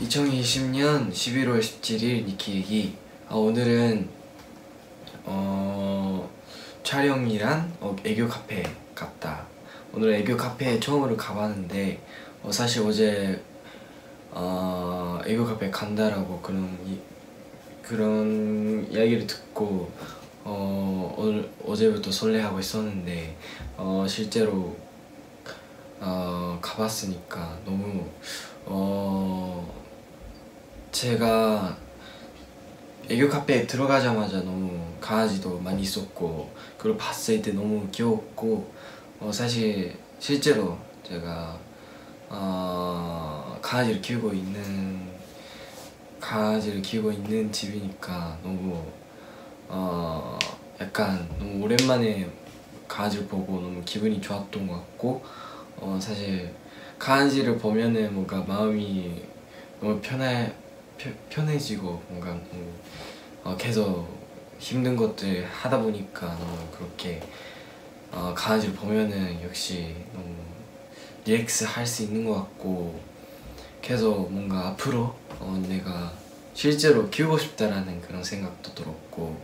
2020년 11월 17일 니키 얘기 아, 오늘은 어, 촬영이란 어, 애교 카페 갔다. 오늘 애교 카페에 처음으로 가봤는데 어, 사실 어제 어, 애교 카페 간다라고 그런 이, 그런 이야기를 듣고 어, 오늘 어제부터 설레하고 있었는데 어, 실제로 어, 가봤으니까 너무 어, 제가 애교 카페에 들어가자마자 너무 강아지도 많이 있었고 그걸 봤을 때 너무 귀여웠고 어, 사실 실제로 제가 어, 강아지를 키우고 있는 강아지를 키우고 있는 집이니까 너무 어, 약간 너무 오랜만에 강아지를 보고 너무 기분이 좋았던 것 같고 어, 사실 강아지를 보면은 뭔가 마음이 너무 편해 펴, 편해지고 뭔가 너무 어, 계속 힘든 것들 하다 보니까 너무 그렇게 어, 강아지를 보면은 역시 너무 리렉스 할 수 있는 것 같고 계속 뭔가 앞으로 어, 내가 실제로 키우고 싶다라는 그런 생각도 들었고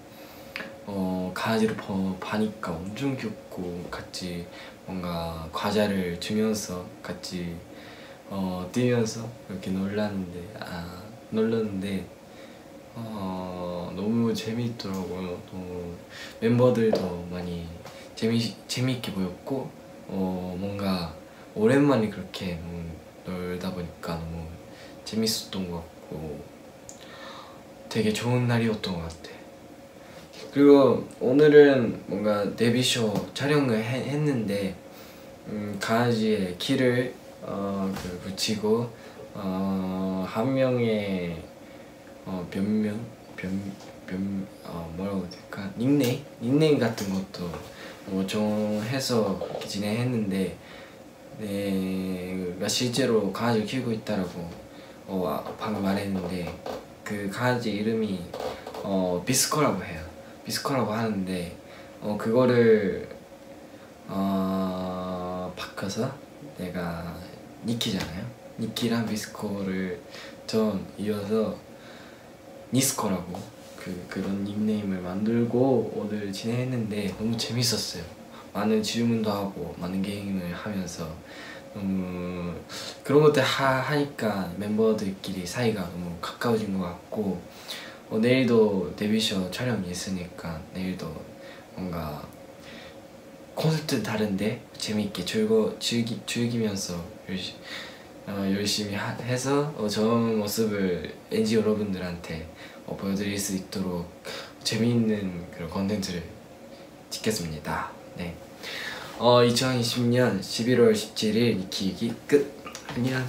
어, 강아지를 보, 봐니까 엄청 귀엽고 같이 뭔가 과자를 주면서 같이 어, 뛰면서 이렇게 놀랐는데 아 놀랐는데 어, 너무 재미있더라고요. 너무 멤버들도 많이 재미 재미있게 보였고 어, 뭔가 오랜만에 그렇게 놀다 보니까 너무 재밌었던 것 같고 되게 좋은 날이었던 것 같아. 그리고 오늘은 뭔가 데뷔쇼 촬영을 해, 했는데 음, 강아지의 키를 어, 그 붙이고 어, 한 명의 어, 변명 변, 변 어, 뭐라고 될까 닉네임 닉네임 같은 것도 뭐 정해서 진행했는데 내가 실제로 강아지를 키우고 있다라고 어, 아, 방금 말했는데 그 강아지 이름이 어, 비스코라고 해요. 비스코라고 하는데 어, 그거를 어, 바꿔서 내가 니키잖아요. 니키랑 비스코를 좀 이어서 니스코라고 그 그런 닉네임을 만들고 오늘 진행했는데 너무 재밌었어요. 많은 질문도 하고 많은 게임을 하면서 너무 그런 것들 하, 하니까 멤버들끼리 사이가 너무 가까워진 것 같고 어, 내일도 데뷔쇼 촬영이 있으니까 내일도 뭔가 콘셉트 다른데 재밌게 즐거 즐기 즐기면서 어, 열심히 하, 해서 어, 좋은 모습을 NG 여러분들한테 어, 보여드릴 수 있도록 재미있는 그런 컨텐츠를 찍겠습니다. 네. 어, 2020년 11월 17일 니키 얘기 끝. 안녕.